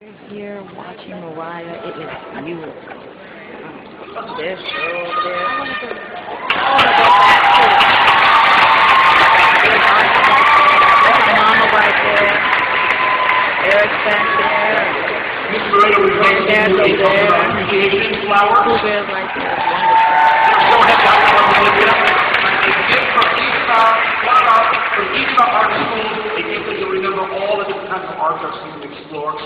We're here watching Mariah. It is beautiful. This girl there. I want to go back. Mama right there. Eric's back there. Dad over there. Two bears right there. Each of our schools, they think that you remember all the different kinds of arts our students explore.